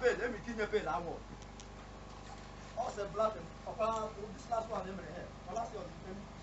fail let me kill me fail All ọsẹ black ọpa this last one let ẹ mẹrẹ ẹ ọlá sí ọdún tẹmí.